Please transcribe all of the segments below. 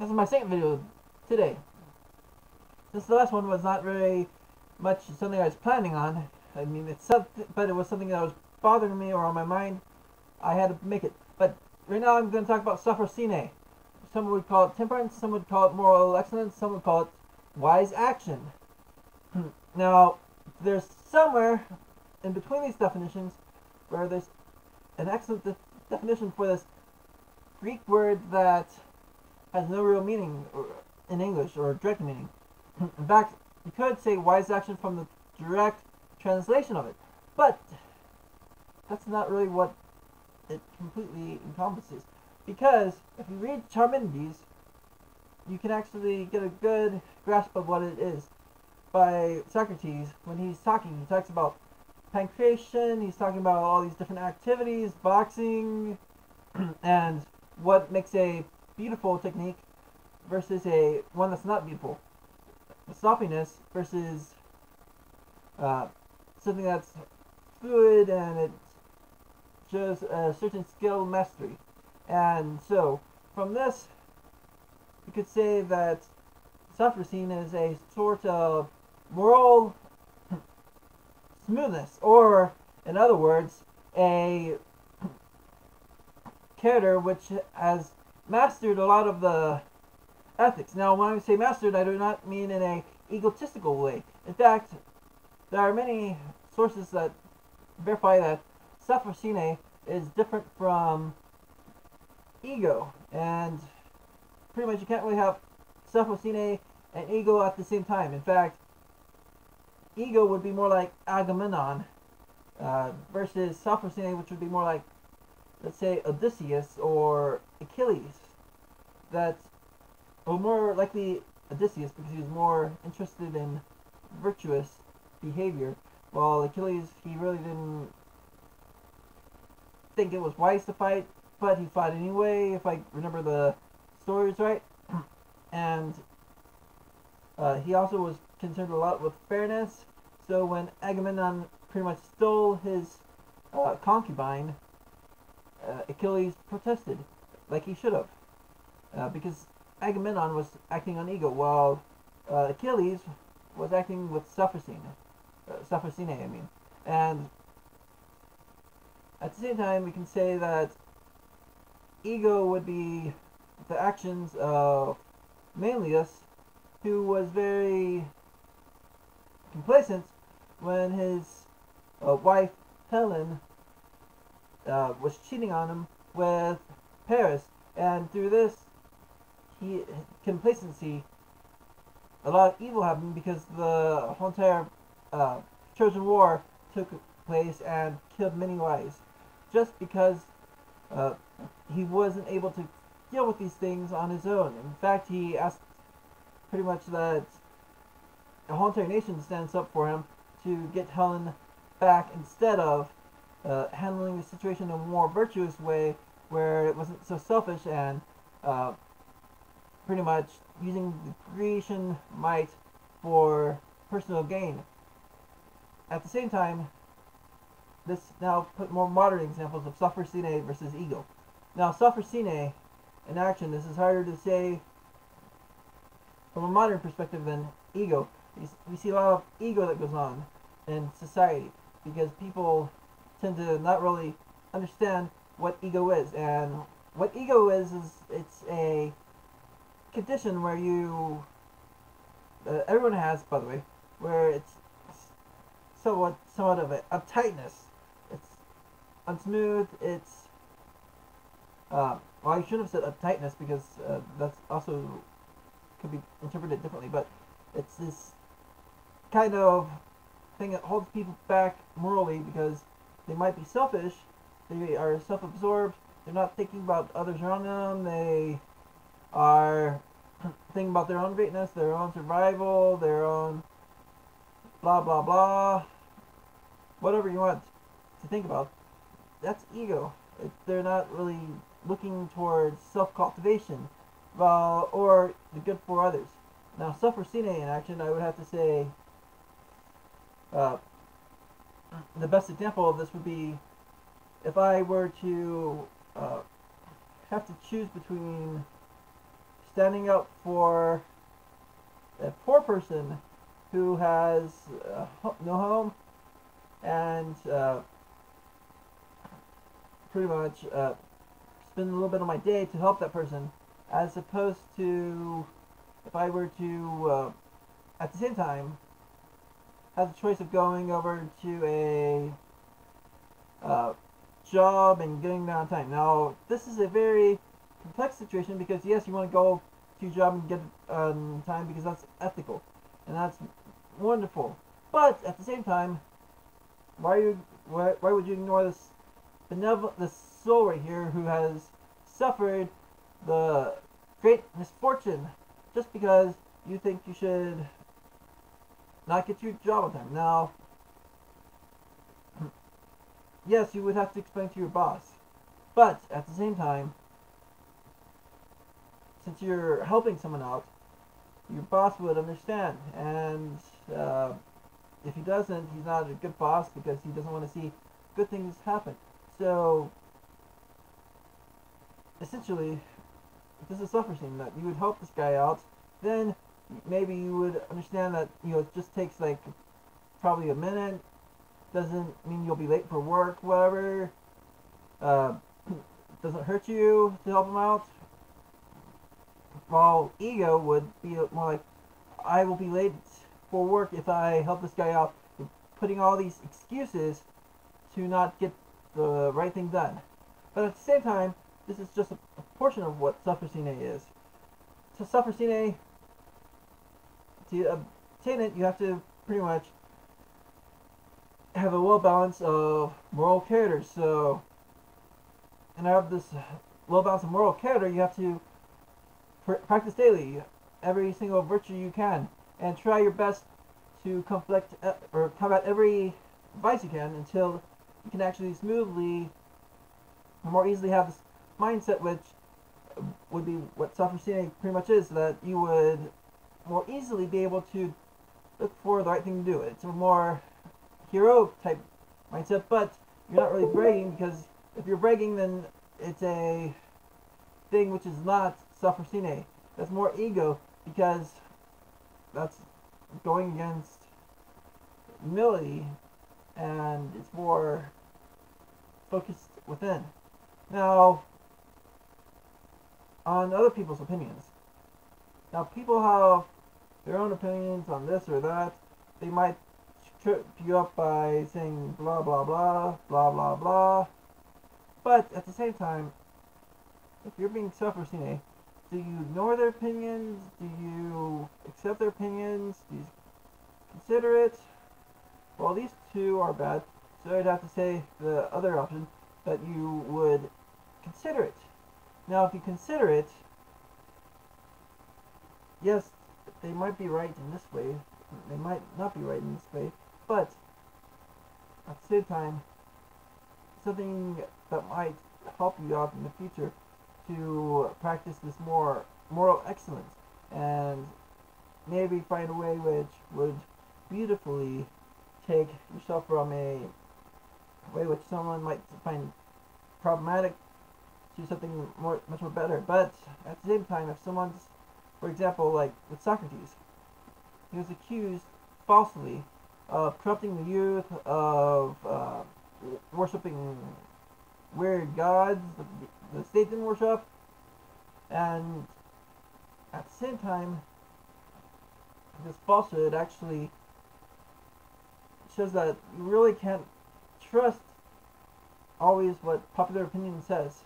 this is my second video today. This the last one was not very much something I was planning on. I mean, it's something, but it was something that was bothering me or on my mind. I had to make it. But right now I'm going to talk about Sophrosyne. Some would call it temperance, some would call it moral excellence, some would call it wise action. now, there's somewhere in between these definitions where there's an excellent de definition for this Greek word that has no real meaning in English or direct meaning. in fact, you could say wise action from the direct translation of it, but that's not really what it completely encompasses. Because if you read Charmides, you can actually get a good grasp of what it is by Socrates when he's talking. He talks about pankration, he's talking about all these different activities, boxing, and what makes a beautiful technique versus a one that's not beautiful. Sloppiness versus uh, something that's fluid and it shows a certain skill mastery. And so, from this, you could say that Sophrosyne is a sort of moral smoothness, or, in other words, a character which has mastered a lot of the ethics. Now, when I say mastered, I do not mean in a egotistical way. In fact, there are many sources that verify that Sophrosyne is different from ego, and pretty much you can't really have Sophrosyne and ego at the same time. In fact, ego would be more like Agamemnon uh, versus Sophrosyne, which would be more like, let's say, Odysseus or Achilles. That, or more likely Odysseus because he was more interested in virtuous behavior, while Achilles, he really didn't think it was wise to fight, but he fought anyway, if I remember the stories right. and uh, he also was concerned a lot with fairness, so when Agamemnon pretty much stole his uh, concubine, uh, Achilles protested, like he should have, uh, because Agamemnon was acting on ego, while uh, Achilles was acting with Sophrosyne, uh, I mean, and at the same time, we can say that ego would be the actions of Menelaus, who was very complacent when his uh, wife Helen uh, was cheating on him with Paris, and through this, he complacency, a lot of evil happened because the whole entire uh, Trojan War took place and killed many lives, just because uh, he wasn't able to deal with these things on his own. In fact, he asked pretty much that the whole entire nation stands up for him to get Helen back instead of uh, handling the situation in a more virtuous way where it wasn't so selfish and uh, pretty much using the might for personal gain. At the same time, this now put more modern examples of Sophrosyne versus ego. Now, Sophrosyne in action, this is harder to say from a modern perspective than ego. We see a lot of ego that goes on in society because people tend to not really understand what ego is. And what ego is, is it's a condition where you, uh, everyone has, by the way, where it's somewhat, somewhat of a uptightness It's unsmooth, it's, uh, well, I shouldn't have said uptightness because uh, that's also could be interpreted differently, but it's this kind of thing that holds people back morally because they might be selfish, they are self-absorbed, they're not thinking about others around them, they are thinking about their own greatness, their own survival, their own blah blah blah, whatever you want to think about. That's ego. They're not really looking towards self-cultivation uh, or the good for others. Now, Sophrosyne in action, I would have to say uh, the best example of this would be if I were to uh, have to choose between standing up for a poor person who has uh, no home and uh, pretty much uh, spend a little bit of my day to help that person as opposed to if I were to uh, at the same time have the choice of going over to a uh, job and getting there on time. Now, this is a very complex situation because yes, you want to go to your job and get on time because that's ethical and that's wonderful. But at the same time, why you why, why would you ignore this benevolent this soul right here who has suffered the great misfortune just because you think you should not get your job on time. Now, yes, you would have to explain to your boss, but at the same time, since you're helping someone out, your boss would understand. And uh, if he doesn't, he's not a good boss because he doesn't want to see good things happen. So, essentially, this is Sophrosyne that you would help this guy out, then maybe you would understand that you know it just takes like probably a minute. Doesn't mean you'll be late for work, whatever. Uh, doesn't hurt you to help him out. While ego would be more like, I will be late for work if I help this guy out. Putting all these excuses to not get the right thing done. But at the same time, this is just a, a portion of what Sophrosyne is. So Sophrosyne to obtain it, you have to pretty much have a well balance of moral character. So, and out of this well balance of moral character, you have to pr practice daily, every single virtue you can, and try your best to conflict uh, or combat every vice you can until you can actually smoothly, more easily have this mindset, which would be what Sophrosyne pretty much is, that you would more easily be able to look for the right thing to do. It's a more hero type mindset, but you're not really bragging because if you're bragging, then it's a thing which is not Sophrosyne. That's more ego because that's going against humility and it's more focused within. Now, on other people's opinions. Now, people have their own opinions on this or that. They might trip you up by saying blah blah blah, blah blah blah. But at the same time, if you're being Sophrosyne, do you ignore their opinions? Do you accept their opinions? Do you consider it? Well, these two are bad, so I'd have to say the other option, that you would consider it. Now, if you consider it, yes, they might be right in this way, they might not be right in this way, but at the same time, something that might help you out in the future to practice this more moral excellence and maybe find a way which would beautifully take yourself from a way which someone might find problematic to something more much more better. But at the same time, if someone's for example, like with Socrates, he was accused falsely of corrupting the youth, of uh, worshipping weird gods the, the state didn't worship, and at the same time, this falsehood actually shows that you really can't trust always what popular opinion says.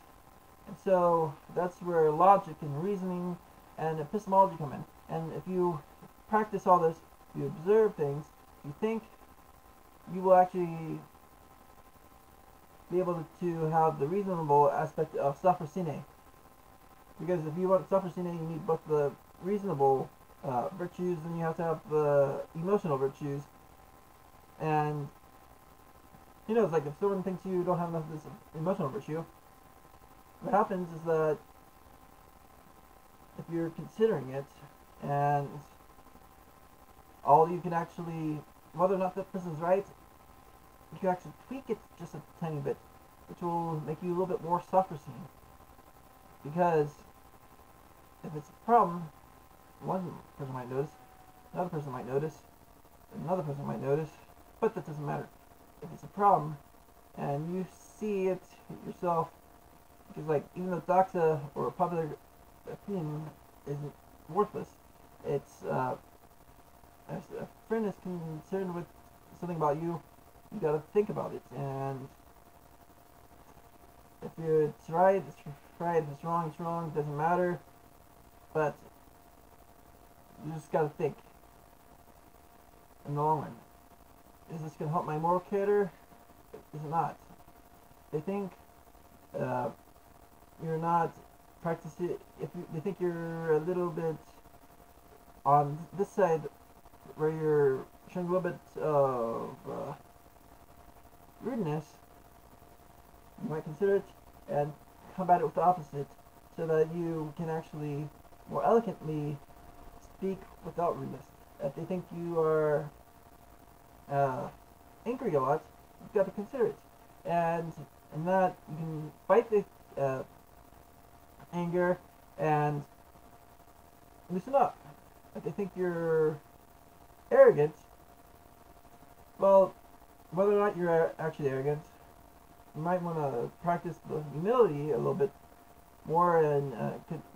And so that's where logic and reasoning and epistemology come in. And if you practice all this, you observe things, you think, you will actually be able to have the reasonable aspect of sine. Because if you want sine, you need both the reasonable uh, virtues and you have to have the emotional virtues. And you know, it's like if someone thinks you don't have enough of this emotional virtue, what happens is that if you're considering it and all you can actually whether or not that person's right you can actually tweak it just a tiny bit which will make you a little bit more Sophrosyne because if it's a problem, one person might notice, another person might notice, another person might notice, but that doesn't matter. If it's a problem, and you see it yourself, because like even though doxa or a popular opinion isn't worthless, it's uh, a friend is concerned with something about you, you gotta think about it. And if it's right, it's right. If it's wrong, it's wrong. It doesn't matter. But you just gotta think in the long run. Is this gonna help my moral character? Is it not? They think uh, you're not practicing. If you, they think you're a little bit on this side where you're showing a little bit of uh, rudeness, you might consider it and combat it with the opposite so that you can actually more eloquently speak without rudeness. If they think you are uh, angry a lot, you've got to consider it. And in that, you can fight the uh, anger and loosen up. They think you're arrogant, well, whether or not you're actually arrogant, you might want to practice the humility a little bit more, and uh,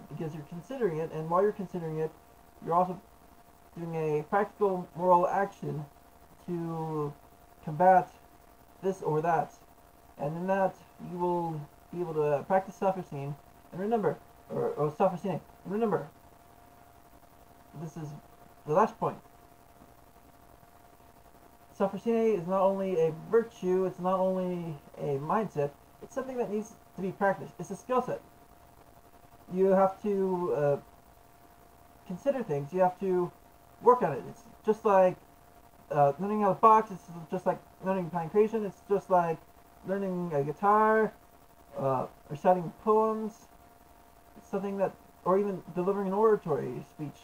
because you're considering it, and while you're considering it, you're also doing a practical moral action to combat this or that, and in that you will be able to practice Sophrosyne. And remember, or, or Sophrosyne. Remember, this is the last point. Sophrosyne is not only a virtue, it's not only a mindset, it's something that needs to be practiced. It's a skill set. You have to uh, consider things. You have to work on it. It's just like uh, learning how to box. It's just like learning pankration. It's just like learning a guitar, uh, reciting poems. Something that, or even delivering an oratory speech.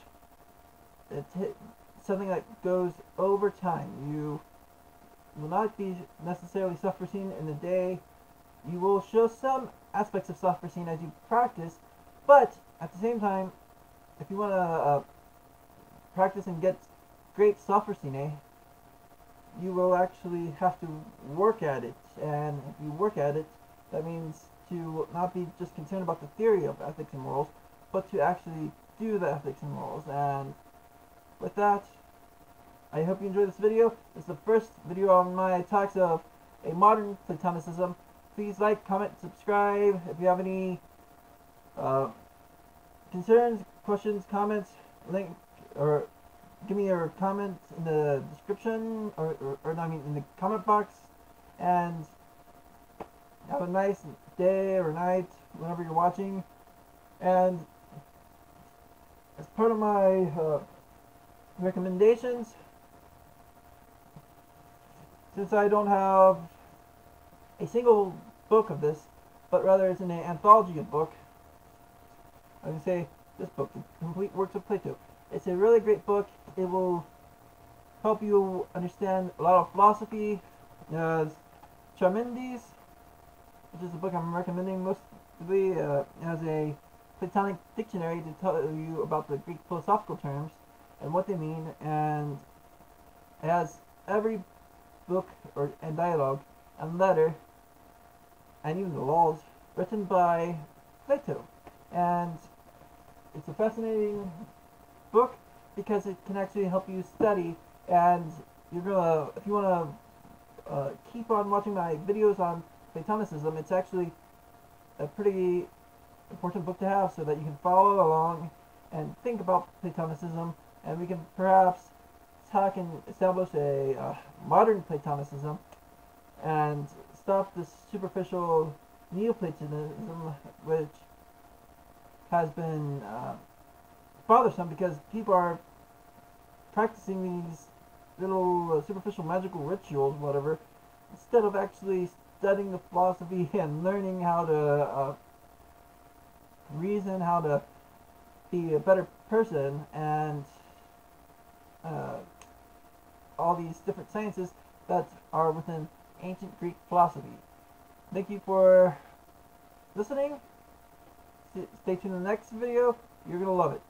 It's something that goes over time. You will not be necessarily Sophrosyne in a day. You will show some aspects of Sophrosyne as you practice, but at the same time, if you want to uh, practice and get great Sophrosyne, you will actually have to work at it. And if you work at it, that means to not be just concerned about the theory of ethics and morals, but to actually do the ethics and morals. And with that, I hope you enjoyed this video. Is the first video on my talks of a modern Platonicism. Please like, comment, subscribe. If you have any uh, concerns, questions, comments, link, or give me your comments in the description, or, or, or I mean in the comment box. And have a nice day or night, whenever you're watching. And as part of my uh, recommendations. Since I don't have a single book of this, but rather it's an anthology of book, I would say this book, The Complete Works of Plato. It's a really great book. It will help you understand a lot of philosophy. As Charmides, which is the book I'm recommending mostly, uh, as a Platonic dictionary to tell you about the Greek philosophical terms and what they mean, and it has every book or and dialogue and letter and even the laws written by Plato. And it's a fascinating book because it can actually help you study and you're gonna if you wanna uh, keep on watching my videos on Platonicism, it's actually a pretty important book to have so that you can follow along and think about Platonicism and we can perhaps talk and establish a uh, modern Platonicism and stop this superficial Neoplatonism, which has been uh, bothersome because people are practicing these little uh, superficial magical rituals, whatever, instead of actually studying the philosophy and learning how to uh, reason, how to be a better person, and uh, all these different sciences that are within ancient Greek philosophy. Thank you for listening. Stay tuned in the next video, You're gonna love it.